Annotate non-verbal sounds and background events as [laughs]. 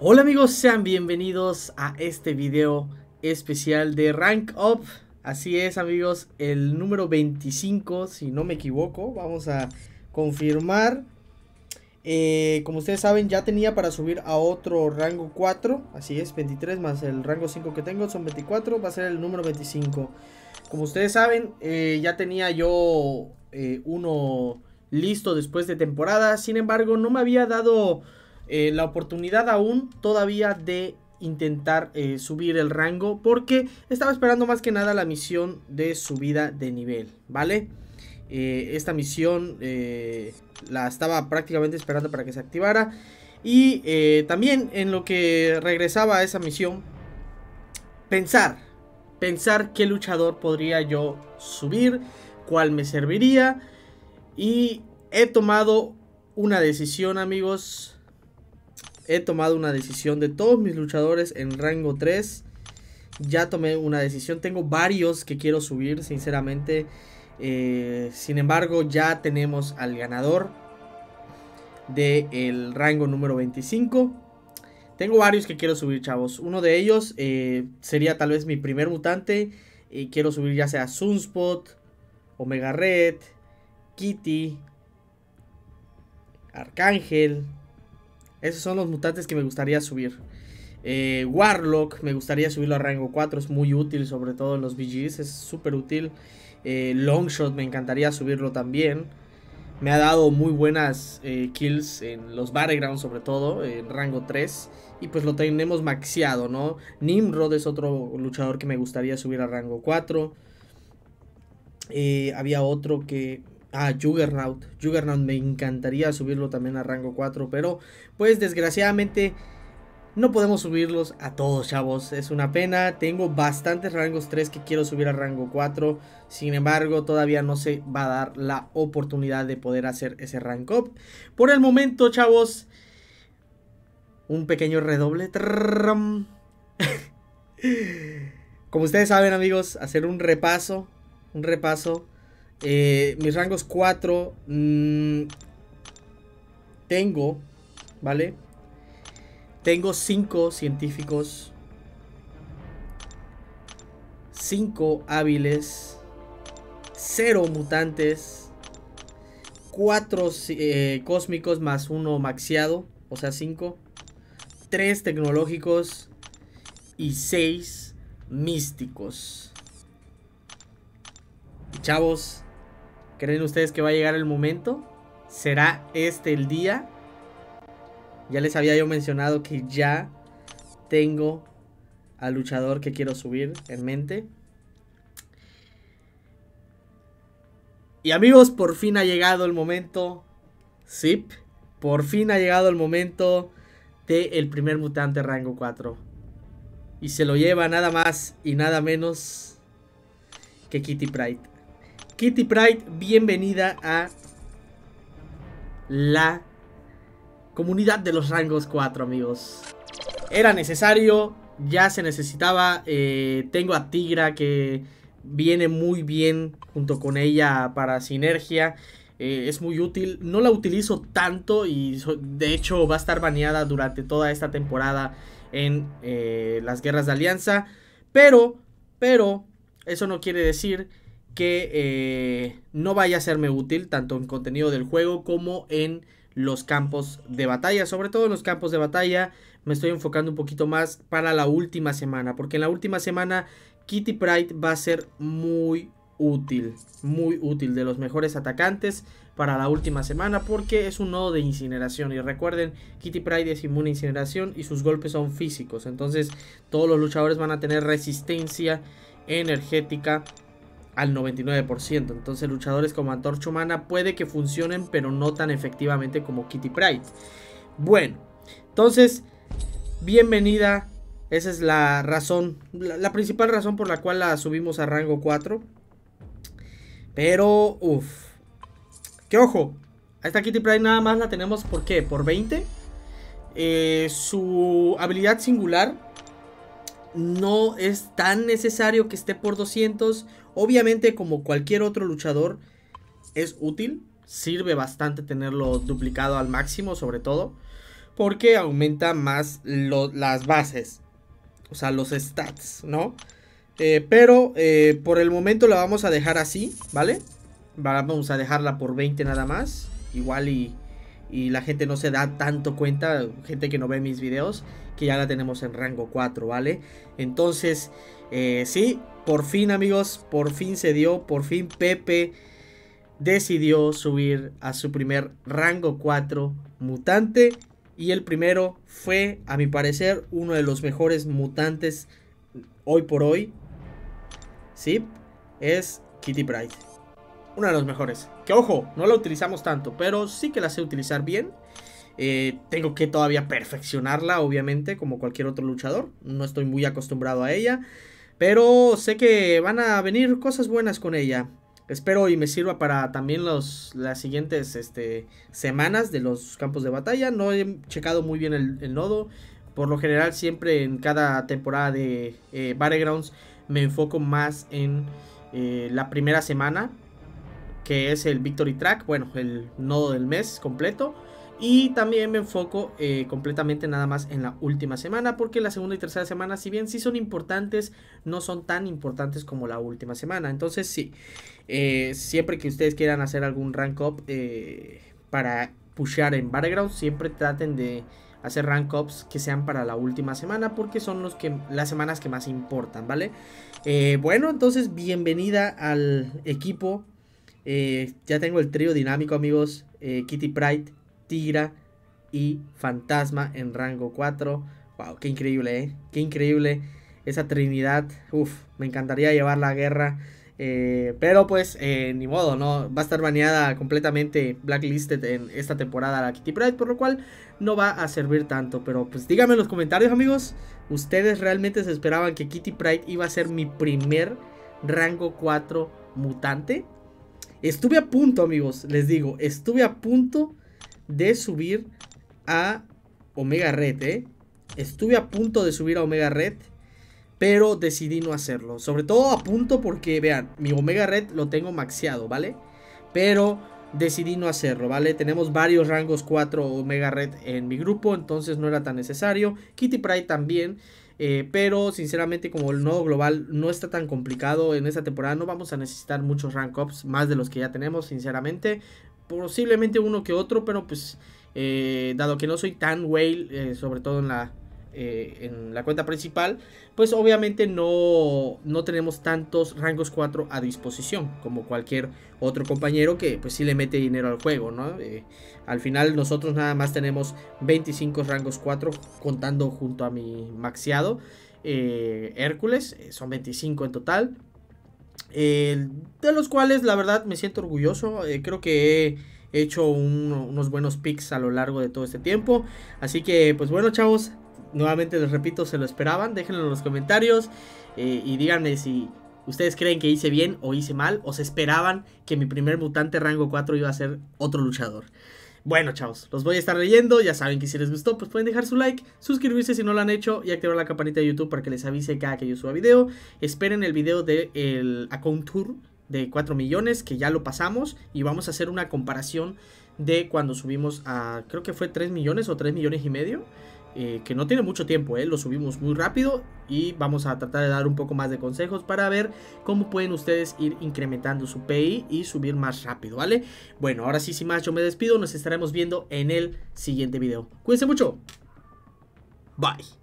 Hola amigos, sean bienvenidos a este video especial de Rank Up. Así es amigos, el número 25, si no me equivoco, vamos a confirmar. Eh, como ustedes saben, ya tenía para subir a otro rango 4, así es, 23 más el rango 5 que tengo, son 24, va a ser el número 25. Como ustedes saben, eh, ya tenía yo eh, uno listo después de temporada, sin embargo no me había dado eh, la oportunidad aún todavía de intentar eh, subir el rango porque estaba esperando más que nada la misión de subida de nivel, ¿vale? Eh, esta misión la estaba prácticamente esperando para que se activara y también en lo que regresaba a esa misión, pensar, pensar qué luchador podría yo subir, cuál me serviría y he tomado una decisión amigos he tomado una decisión de todos mis luchadores en rango 3. Ya tomé una decisión. Tengo varios que quiero subir, sinceramente. Eh, sin embargo, ya tenemos al ganador del rango número 25. Tengo varios que quiero subir, chavos. Uno de ellos eh, sería tal vez mi primer mutante. Y quiero subir ya sea Sunspot, Omega Red, Kitty, Arcángel, esos son los mutantes que me gustaría subir. Eh, Warlock, me gustaría subirlo a rango 4, es muy útil, sobre todo en los BGs, es súper útil. Eh, Longshot, me encantaría subirlo también. Me ha dado muy buenas eh, kills en los Battlegrounds, sobre todo, en rango 3. Y pues lo tenemos maxiado, ¿no? Nimrod es otro luchador que me gustaría subir a rango 4. había otro que Ah, Juggernaut. Juggernaut me encantaría subirlo también a rango 4, pero pues desgraciadamente no podemos subirlos a todos, chavos. Es una pena. Tengo bastantes rangos 3 que quiero subir a rango 4. Sin embargo, todavía no se va a dar la oportunidad de poder hacer ese rank up. Por el momento, chavos, un pequeño redoble. [laughs] Como ustedes saben, amigos, hacer un repaso. Un repaso eh, mis rangos 4. Mm, tengo, ¿vale? Tengo 5 científicos. 5 hábiles. 0 mutantes. 4 eh, cósmicos más 1 maxiado. O sea, 5. 3 tecnológicos. Y 6 místicos. Chavos, ¿Creen ustedes que va a llegar el momento? ¿Será este el día? Ya les había yo mencionado que ya tengo al luchador que quiero subir en mente. Y amigos, por fin ha llegado el momento. Zip. Por fin ha llegado el momento de el primer mutante rango 4. Y se lo lleva nada más y nada menos que Kitty Pride. Kitty Pride, bienvenida a la comunidad de los rangos 4, amigos. Era necesario, ya se necesitaba. Eh, tengo a Tigra que viene muy bien junto con ella para sinergia. Eh, es muy útil. No la utilizo tanto y de hecho va a estar baneada durante toda esta temporada en eh, las guerras de alianza. Pero, pero, eso no quiere decir que eh, no vaya a serme útil tanto en contenido del juego como en los campos de batalla. Sobre todo en los campos de batalla me estoy enfocando un poquito más para la última semana. Porque en la última semana Kitty Pride va a ser muy útil. Muy útil. De los mejores atacantes para la última semana. Porque es un nodo de incineración. Y recuerden, Kitty Pride es inmune a incineración y sus golpes son físicos. Entonces todos los luchadores van a tener resistencia energética al 99%. Entonces luchadores como Antorcha Humana puede que funcionen, pero no tan efectivamente como Kitty Pride. Bueno, entonces, bienvenida. Esa es la razón, la, principal razón por la cual la subimos a rango 4. Pero, uff. Que ojo, a esta Kitty Pride nada más la tenemos por qué? Por 20. Eh, su habilidad singular no es tan necesario que esté por 200 Obviamente, como cualquier otro luchador, es útil. Sirve bastante tenerlo duplicado al máximo, sobre todo. porque aumenta más las bases, o sea, los stats, ¿no? Eh, pero eh, por el momento la vamos a dejar así, ¿vale? Vamos a dejarla por 20 nada más, igual y, y la gente no se da tanto cuenta, gente que no ve mis videos, que ya la tenemos en rango 4, ¿vale? Entonces, eh, sí, por fin amigos, por fin se dio, por fin Pepe decidió subir a su primer rango 4 mutante. Y el primero fue, a mi parecer, uno de los mejores mutantes hoy por hoy. Sí, es Kitty Pride. Uno de los mejores. Que ojo, no la utilizamos tanto, pero sí que la sé utilizar bien. Eh, tengo que todavía perfeccionarla, obviamente, como cualquier otro luchador. No estoy muy acostumbrado a ella. Pero sé que van a venir cosas buenas con ella. Espero y me sirva para también los, las siguientes este, semanas de los campos de batalla. No he checado muy bien el, nodo. Por lo general siempre en cada temporada de eh, Battlegrounds me enfoco más en eh, la primera semana. Que es el Victory Track. Bueno, el nodo del mes completo. Y también me enfoco eh, completamente nada más en la última semana, porque la segunda y tercera semana, si bien sí son importantes, no son tan importantes como la última semana. Entonces sí, eh, siempre que ustedes quieran hacer algún rank up eh, para pushear en Battleground, siempre traten de hacer rank ups que sean para la última semana, porque son los que, las semanas que más importan, ¿vale? bueno, entonces bienvenida al equipo. ya tengo el trío dinámico, amigos. Kitty Pride. Tigra y Fantasma en rango 4. Wow, qué increíble, ¿eh? Qué increíble esa trinidad. Uf, me encantaría llevar la guerra. Eh, pero pues, eh, ni modo, ¿no? Va a estar baneada completamente blacklisted en esta temporada la Kitty Pride, por lo cual no va a servir tanto. Pero pues díganme en los comentarios, amigos. ¿Ustedes realmente se esperaban que Kitty Pride iba a ser mi primer rango 4 mutante? Estuve a punto, amigos, les digo, estuve a punto de subir a Omega Red, ¿eh? Estuve a punto de subir a Omega Red, pero decidí no hacerlo. Sobre todo a punto porque, vean, mi Omega Red lo tengo maxeado, ¿vale? Pero decidí no hacerlo, ¿vale? Tenemos varios rangos 4 Omega Red en mi grupo, entonces no era tan necesario. Kitty Pride también. Eh, pero sinceramente como el nodo global no está tan complicado en esta temporada no vamos a necesitar muchos rank ups más de los que ya tenemos sinceramente posiblemente uno que otro, pero pues eh, dado que no soy tan whale, eh, sobre todo en la, eh, en la cuenta principal, pues obviamente no, no tenemos tantos rangos 4 a disposición como cualquier otro compañero que pues sí le mete dinero al juego, ¿no? al final nosotros nada más tenemos 25 rangos 4 contando junto a mi maxiado Hércules, son 25 en total de los cuales la verdad me siento orgulloso. Eh, creo que he hecho unos buenos picks a lo largo de todo este tiempo. Así que pues bueno chavos, nuevamente les repito, se lo esperaban. Déjenlo en los comentarios eh, y díganme si ustedes creen que hice bien o hice mal o se esperaban que mi primer mutante rango 4 iba a ser otro luchador. Bueno, chavos, los voy a estar leyendo. Ya saben que si les gustó, pues pueden dejar su like, suscribirse si no lo han hecho y activar la campanita de YouTube para que les avise cada que yo suba video. Esperen el video del el account tour de 4 millones, que ya lo pasamos. Y vamos a hacer una comparación de cuando subimos a, creo que fue 3 millones o 3 millones y medio. Eh, que no tiene mucho tiempo, eh, lo subimos muy rápido y vamos a tratar de dar un poco más de consejos para ver cómo pueden ustedes ir incrementando su PI y subir más rápido, ¿vale? Bueno, ahora sí, sin más, yo me despido, nos estaremos viendo en el siguiente video. Cuídense mucho. Bye.